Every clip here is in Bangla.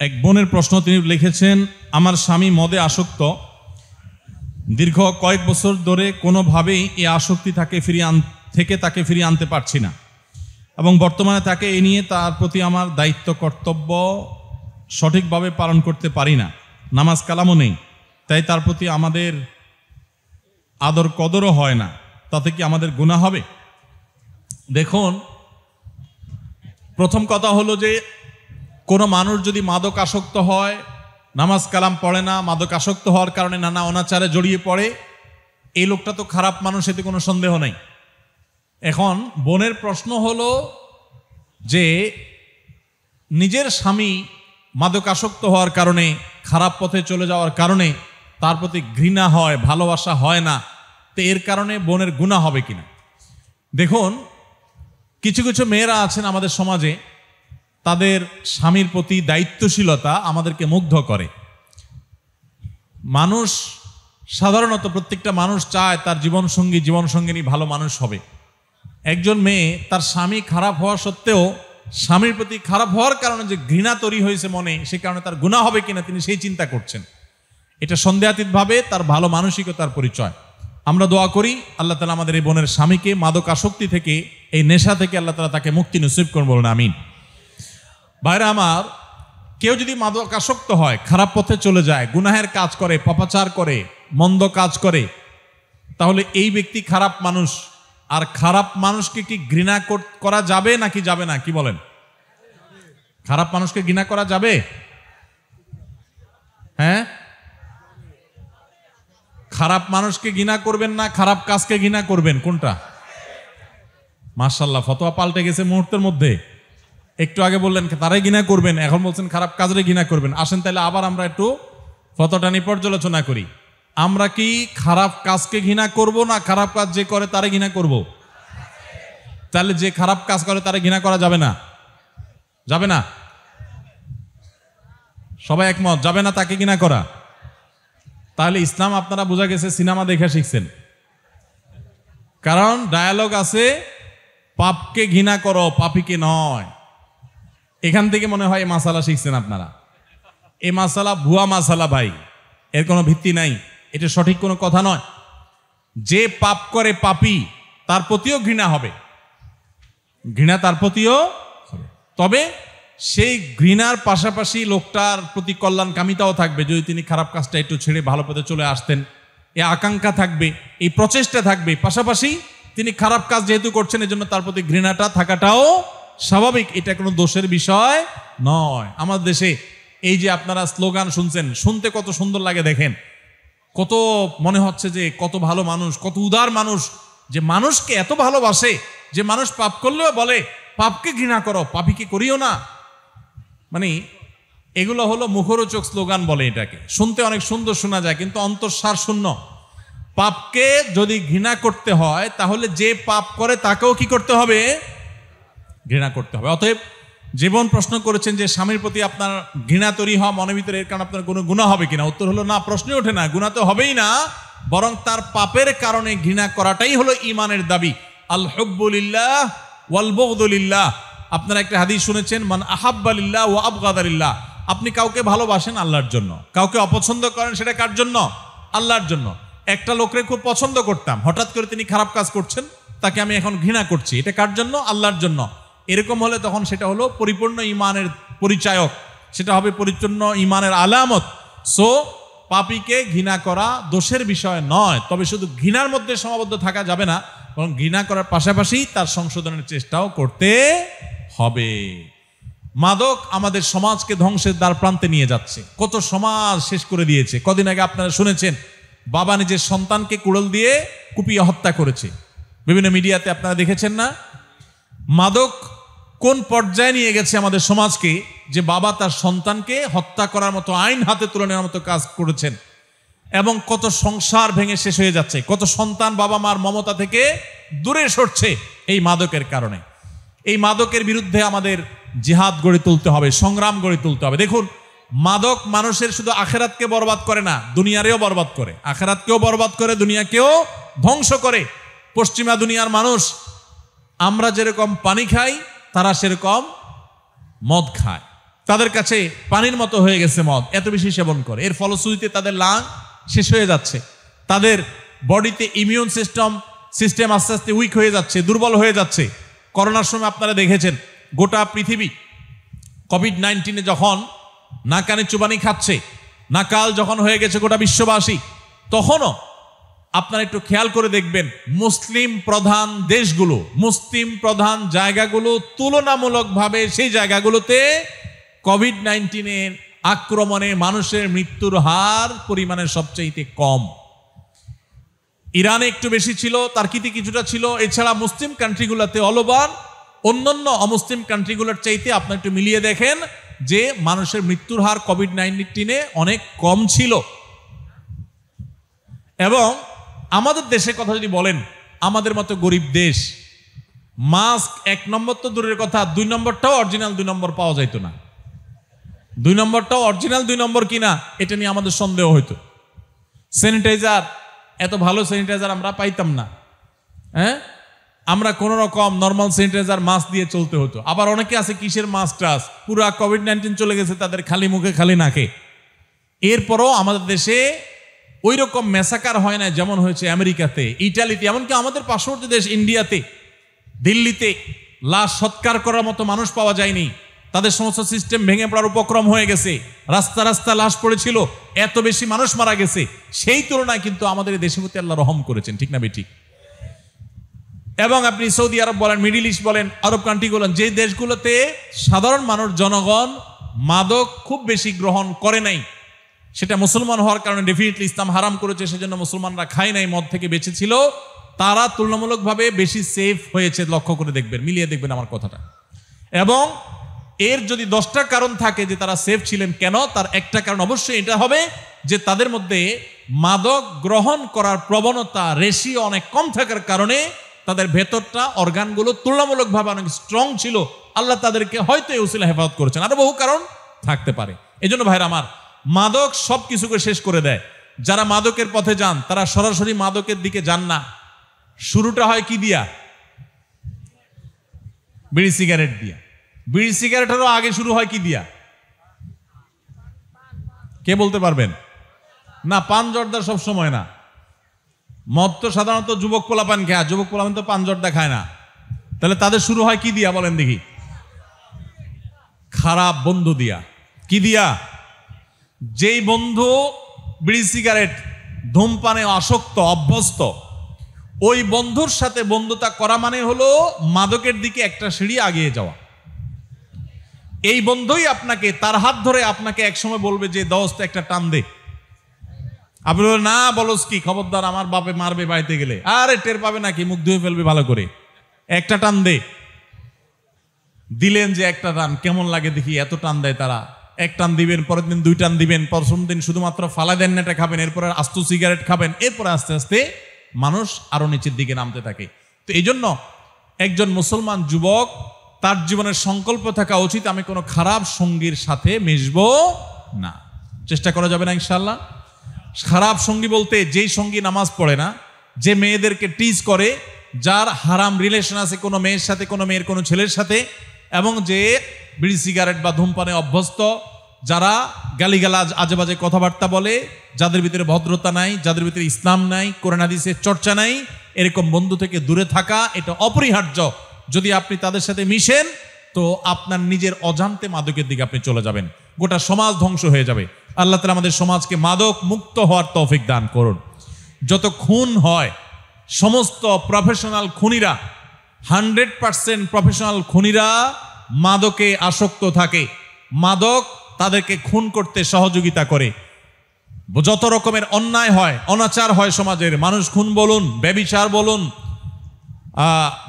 এক বোনের প্রশ্ন তিনি লিখেছেন, আমার স্বামী মদে আসক্ত। দীর্ঘ কয়েক বছর ধরে কোনোভাবেই এই আসক্তি তাকে ফিরিয়ে আন, থেকে তাকে ফিরিয়ে আনতে পারছি না। এবং বর্তমানে তাকে এ নিয়ে তার প্রতি আমার দায়িত্ব, কর্তব্য সঠিকভাবে পালন করতে পারি না। নামাজ কালামও নেই। তাই তার প্রতি আমাদের আদর কদরও হয় না। তাতে কি আমাদের গুণা হবে? দেখুন, প্রথম কথা হলো যে কোনো মানুষ যদি মাদক আসক্ত হয়, নামাজ কালাম পড়ে না মাদক আসক্ত হওয়ার কারণে নানা অনাচারে জড়িয়ে পড়ে, এই লোকটা তো খারাপ মানুষ, এতে কোনো সন্দেহ নেই। এখন বোনের প্রশ্ন হলো যে, নিজের স্বামী মাদক আসক্ত হওয়ার কারণে, খারাপ পথে চলে যাওয়ার কারণে তার প্রতি ঘৃণা হয়, ভালোবাসা হয় না, তো এর কারণে বোনের গুণা হবে কিনা? দেখুন, কিছু কিছু মেয়েরা আছেন আমাদের সমাজে তাদের স্বামীর প্রতি দায়িত্বশীলতা আমাদেরকে মুগ্ধ করে। মানুষ, সাধারণত প্রত্যেকটা মানুষ চায় তার জীবনসঙ্গী, জীবনসঙ্গিনী ভালো মানুষ হবে। একজন মেয়ে তার স্বামী খারাপ হওয়া সত্ত্বেও স্বামীর প্রতি খারাপ হওয়ার কারণে যে ঘৃণা তৈরি হয়েছে মনে, সে কারণে তার গুণা হবে কিনা তিনি সেই চিন্তা করছেন। এটা সন্দেহাতীতভাবে তার ভালো মানসিকতার পরিচয়। আমরা দোয়া করি, আল্লাহ তালা আমাদের এই বোনের স্বামীকে মাদক আসক্তি থেকে, এই নেশা থেকে আল্লাহ তালা তাকে মুক্তি নসিব করুন বলুন, আমিন। বাইরে আমার, কেউ যদি মাদক আসক্ত হয়, খারাপ পথে চলে যায়, গুনাহের কাজ করে, পাপাচার করে, মন্দ কাজ করে, তাহলে এই ব্যক্তি খারাপ মানুষ। আর খারাপ মানুষকে কি ঘৃণা করা যাবে নাকি যাবে না? কি বলেন? খারাপ মানুষকে ঘৃণা করা যাবে? হ্যাঁ? খারাপ মানুষকে ঘৃণা করবেন না, খারাপ কাজকে ঘৃণা করবেন, কোনটা? মার্শাল্লাহ ফতোয়া পাল্টে গেছে মুহূর্তের মধ্যে। একটু আগে বললেন, তারাই ঘৃণা করবেন। এখন বলছেন, খারাপ কাজরে ঘৃণা করবেন। আসেন তাহলে আবার আমরা একটু ফতোটা নিয়ে পর্যালোচনা করি। আমরা কি খারাপ কাজকে ঘৃণা করব না খারাপ কাজ যে করে তারে ঘৃণা করব? তাহলে যে খারাপ কাজ করে তারে ঘৃণা করা যাবে না। যাবে না? সবাই একমত, যাবে না তাকে ঘৃণা করা। তাহলে ইসলাম আপনারা বোঝা গেছে, সিনেমা দেখে শিখছেন। কারণ ডায়ালগ আছে, পাপকে ঘৃণা করো, পাপিকে নয়। এখান থেকে মনে হয় মাসালা শিখছেন আপনারা। এ মাসালা ভুয়া মাসালা ভাই, এর কোনো ভিত্তি নাই, এটা সঠিক কোনো কথা নয়। যে পাপ করে পাপি, তার প্রতিও ঘৃণা হবে। ঘৃণা তার প্রতিও তবে সেই ঘৃণার পাশাপাশি লোকটার প্রতি কল্যাণ কামিতাও থাকবে। যদি তিনি খারাপ কাজটা একটু ছেড়ে ভালো পথে চলে আসতেন, এ আকাঙ্ক্ষা থাকবে, এই প্রচেষ্টা থাকবে। পাশাপাশি তিনি খারাপ কাজ যেহেতু করছেন, এজন্য তার প্রতি ঘৃণাটা থাকাটাও স্বাভাবিক, এটা কোনো দোষের বিষয় নয়। আমাদের দেশে এই যে আপনারা স্লোগান শুনছেন, শুনতে কত সুন্দর লাগে দেখেন। কত মনে হচ্ছে যে কত ভালো মানুষ, কত উদার মানুষ, যে মানুষকে এত ভালোবাসে, যে মানুষ পাপ করলেও বলে, পাপকে ঘৃণা করো পাপিকে করিও না? মানে এগুলো হলো মুখরোচক স্লোগান বলে এটাকে। শুনতে অনেক সুন্দর শোনা যায়, কিন্তু অন্তঃসার শূন্য। পাপকে যদি ঘৃণা করতে হয়, তাহলে যে পাপ করে, তাকেও কি করতে হবে? ঘৃণা করতে হবে। অতএব জীবন প্রশ্ন করেছেন যে স্বামীর প্রতি আপনার ঘৃণা তৈরি হওয়া মনের ভিতরে এর কারণে আপনার কোনো গুণা হবে কিনা? উত্তর হলো, না, প্রশ্নই ওঠে না, গুণা তো হবেই না। বরং তার পাপের কারণে ঘৃণা করাটাই হলো ইমানের দাবি। আল হব্বুলিল্লাহ ওয়ালবদুলিল্লাহ আপনারা একটা হাদিস শুনেছেন, মান আহাব্বালিল্লাহ ও আবগাদারিল্লাহ আপনি কাউকে ভালোবাসেন আল্লাহর জন্য। কাউকে অপছন্দ করেন সেটা কার জন্য? আল্লাহর জন্য। একটা লোকরে খুব পছন্দ করতাম, হঠাৎ করে তিনি খারাপ কাজ করছেন, তাকে আমি এখন ঘৃণা করছি। এটা কার জন্য? আল্লাহর জন্য। এরকম হলে তখন সেটা হলো পরিপূর্ণ ইমানের পরিচায়ক। সেটা হবে পরিপূর্ণ ইমানের আলামত। সো পাপিকে ঘৃণা করা দোষের বিষয় নয়, তবে শুধু ঘৃণার মধ্যে সমাবদ্ধ থাকা যাবে না, বরং ঘৃণা করার পাশাপাশি তার সংশোধনের চেষ্টাও করতে হবে। মাদক আমাদের সমাজকে ধ্বংসের দ্বার প্রান্তে নিয়ে যাচ্ছে। কত সমাজ শেষ করে দিয়েছে। কদিন আগে আপনারা শুনেছেন, বাবা নিজের সন্তানকে কুড়ল দিয়ে কুপিয়ে হত্যা করেছে। বিভিন্ন মিডিয়াতে আপনারা দেখেছেন না? মাদক কোন পর্যায়ে নিয়ে গেছে আমাদের সমাজকে যে বাবা তার সন্তানকে হত্যা করার মতো আইন হাতে তুলে নেওয়ার মতো কাজ করেছেন? এবং কত সংসার ভেঙে শেষ হয়ে যাচ্ছে, কত সন্তান বাবা মার মমতা থেকে দূরে সরছে এই মাদকের কারণে। এই মাদকের বিরুদ্ধে আমাদের জিহাদ গড়ে তুলতে হবে, সংগ্রাম গড়ে তুলতে হবে। দেখুন, মাদক মানুষের শুধু আখেরাতকে বরবাদ করে না, দুনিয়ারেও বরবাদ করে। আখেরাতকেও বরবাদ করে, দুনিয়াকেও ধ্বংস করে। পশ্চিমা দুনিয়ার মানুষ, আমরা যেরকম পানি খাই তারা সেরকম মদ খায়। তাদের কাছে পানির মতো হয়ে গেছে মদ, এত বেশি সেবন করে। এর ফলশ্রুতিতে তাদের লাং শেষ হয়ে যাচ্ছে। তাদের বডিতে ইমিউন সিস্টেম সিস্টেম আস্তে আস্তে উইক হয়ে যাচ্ছে, দুর্বল হয়ে যাচ্ছে। করোনার সময় আপনারা দেখেছেন, গোটা পৃথিবী কোভিড নাইন্টিনে যখন নাকানে চুবানি খাচ্ছে, নাকাল যখন হয়ে গেছে গোটা বিশ্ববাসী, তখনও আপনারা একটু খেয়াল করে দেখবেন, মুসলিম প্রধান দেশগুলো, মুসলিম প্রধান জায়গাগুলো তুলনামূলকভাবে সেই জায়গাগুলোতে কোভিড নাইন্টিনের আক্রমণে মানুষের মৃত্যুর হার পরিমাণে সবচেয়ে কম। ইরানে একটু বেশি ছিল তার্কিতে কিছুটা ছিল। এছাড়া মুসলিম কান্ট্রিগুলোতে অলবান অন্যান্য অমুসলিম কান্ট্রিগুলোর চাইতে আপনি একটু মিলিয়ে দেখেন যে মানুষের মৃত্যুর হার কোভিড নাইন্টিনে অনেক কম ছিল। এবং আমাদের দেশের কথা যদি বলেন, আমাদের মতো গরিব দেশ, মাস্ক এক নম্বর তো দূরের কথা, দুই নম্বরটাও অরিজিনাল দুই নম্বর পাওয়া যাইতো না। দুই নম্বরটাও অরিজিনাল দুই নম্বর কিনা, এটা নিয়ে আমাদের সন্দেহ হইতো। স্যানিটাইজার, এত ভালো স্যানিটাইজার আমরা পাইতাম না। হ্যাঁ? আমরা কোন রকম নর্মাল স্যানিটাইজার, মাস্ক দিয়ে চলতে হতো। আবার অনেকে আছে কিসের মাস্ক টাস পুরো কোভিড নাইন্টিন চলে গেছে, তাদের খালি মুখে, খালি নাকে। এরপরও আমাদের দেশে ওই রকম মেসাকার হয় না যেমন হয়েছে আমেরিকাতে, ইটালিতে, এমনকি আমাদের পার্শ্ববর্তী দেশ ইন্ডিয়াতে, দিল্লিতে লাশ সৎকার করার মতো মানুষ পাওয়া যায়নি। তাদের সমস্ত সিস্টেম ভেঙে পড়ার উপক্রম হয়ে গেছে। রাস্তা রাস্তা লাশ পড়েছিল, এত বেশি মানুষ মারা গেছে। সেই তুলনায় কিন্তু আমাদের দেশের প্রতি আল্লাহ রহম করেছেন, ঠিক না বেঠিক এবং আপনি সৌদি আরব বলেন, মিডিল ইস্ট বলেন, আরব কান্ট্রি বলেন, যে দেশগুলোতে সাধারণ মানুষ, জনগণ মাদক খুব বেশি গ্রহণ করে নাই সেটা মুসলমান হওয়ার কারণে ডেফিনেটলি ইসলাম হারাম করেছে, সেজন্য মুসলমানরা খায় নাই, মদ থেকে বেঁচে ছিল। তারা তুলনামূলকভাবে বেশি সেফ হয়েছে, লক্ষ্য করে দেখবেন, মিলিয়ে দেখবেন আমার কথাটা। এবং এর যদি দশটা কারণ থাকে যে তারা সেফ ছিলেন কেন, তার একটা কারণ অবশ্যই এটা হবে যে তাদের মধ্যে মাদক গ্রহণ করার প্রবণতা রেশিও অনেক কম থাকার কারণে তাদের ভেতরটা অর্গানগুলো তুলনামূলকভাবে অনেক স্ট্রং ছিল। আল্লাহ তাদেরকে হয়তো এই উসিলা হেফাজত করেছেন। আরও বহু কারণ থাকতে পারে। এই জন্য ভাইরা আমার মাদক সব কিছুকে শেষ করে দেয়। যারা মাদকের পথে যান, তারা সরাসরি মাদকের দিকে যান না। শুরুটা হয় কি দিয়া? বিড়ি সিগারেট দিয়া। বিড়ি সিগারেটেরও আগে শুরু হয় কি দিয়া? কে বলতে পারবেন? না, পান জর্দা সব সময় না। মদ তো সাধারণত যুবক পোলাপান খায়, যুবক পোলাপান তো পান জর্দা খায় না। তাহলে তাদের শুরু হয় কি দিয়া বলেন দেখি। খারাপ বন্ধু দিয়া। কি দিয়া? যেই বন্ধু বিড়ি সিগারেট ধূমপানে আসক্ত অভ্যস্ত ওই বন্ধুর সাথে বন্ধুতা করা মানে হলো মাদকের দিকে একটা সিঁড়ি আগিয়ে যাওয়া। এই বন্ধুই আপনাকে তার হাত ধরে আপনাকে একসময় বলবে যে দোস্ত একটা টান দে। আপনি বলবেন, না বলস কি খবরদার আমার বাপে মারবে বাড়িতে গেলে। আরে টের পাবে নাকি মুখ ধুয়ে ফেলবে ভালো করে। একটা টান দে। দিলেন যে একটা টান কেমন লাগে দেখি এত টান দেয় তারা। এক টান দিবেন, পরের দিন দুই টান দিবেন, প্রথম দিন শুধুমাত্র ফালা দেন নেটা খাবেন, এরপরে আস্ত সিগারেট খাবেন, এরপরে আস্তে আস্তে মানুষ আরও নিচের দিকে নামতে থাকে। তো এই জন্য একজন মুসলমান যুবক, তার জীবনের সংকল্প থাকা উচিত, আমি কোনো খারাপ সঙ্গীর সাথে মিশবো না। চেষ্টা করা যাবে না ইনশাল্লাহ খারাপ সঙ্গী বলতে যেই সঙ্গী নামাজ পড়ে না, যে মেয়েদেরকে টিজ করে, যার হারাম রিলেশন আছে কোনো মেয়ের সাথে, কোনো মেয়ের কোনো ছেলের সাথে এবং যে বিড়ি, সিগারেট বা ধূমপানে অভ্যস্ত, যারা গালিগালাজ আজে বাজে কথাবার্তা বলে, যাদের ভিতরে ভদ্রতা নাই, যাদের ভিতরে ইসলাম নাই, কোরআন, হাদিসের চর্চা নাই, এরকম বন্ধু থেকে দূরে থাকা, এটা অপরিহার্য। যদি আপনি তাদের সাথে মিশেন, তো আপনার নিজের অজান্তে মাদকের দিকে আপনি চলে যাবেন। গোটা সমাজ ধ্বংস হয়ে যাবে। আল্লাহ তালা আমাদের সমাজকে মাদক মুক্ত হওয়ার তৌফিক দান করুন। যত খুন হয়, সমস্ত প্রফেশনাল খুনিরা হান্ড্রেড পার্সেন্ট প্রফেশনাল খুনিরা মাদকে আসক্ত থাকে। মাদক তাদেরকে খুন করতে সহযোগিতা করে। যত রকমের অন্যায় হয়, অনাচার হয় সমাজের, মানুষ খুন বলুন, ব্যবিচার বলুন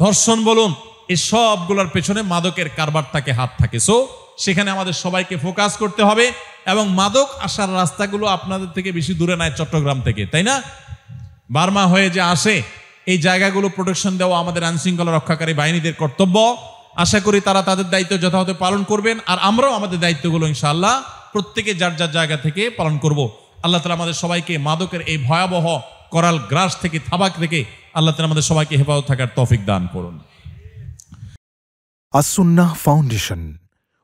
ধর্ষণ বলুন এই সবগুলোর পেছনে মাদকের কারবার থাকে হাত থাকে। সো সেখানে আমাদের সবাইকে ফোকাস করতে হবে এবং মাদক আসার রাস্তাগুলো আপনাদের থেকে বেশি দূরে নেয়, চট্টগ্রাম থেকে, তাই না? বার্মা হয়ে যে আসে এই জায়গাগুলো প্রোটেকশন দেওয়া আমাদের আইনশৃঙ্খলা রক্ষাকারী বাহিনীদের কর্তব্য। আশা করি তারা তাদের দায়িত্ব যথাযথ পালন করবেন আর আমরাও আমাদের দায়িত্বগুলো ইনশাআল্লাহ প্রত্যেকে যার যার জায়গা থেকে পালন করব। আল্লাহ তালা আমাদের সবাইকে মাদকের এই ভয়াবহ করাল গ্রাস থেকে, থাবাক থেকে আল্লাহ তালা আমাদের সবাইকে হেফাজত থাকার তৌফিক দান করুন। আসুন্নাহ ফাউন্ডেশন,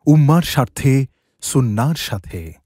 উম্মার স্বার্থে, সুন্নার সাথে।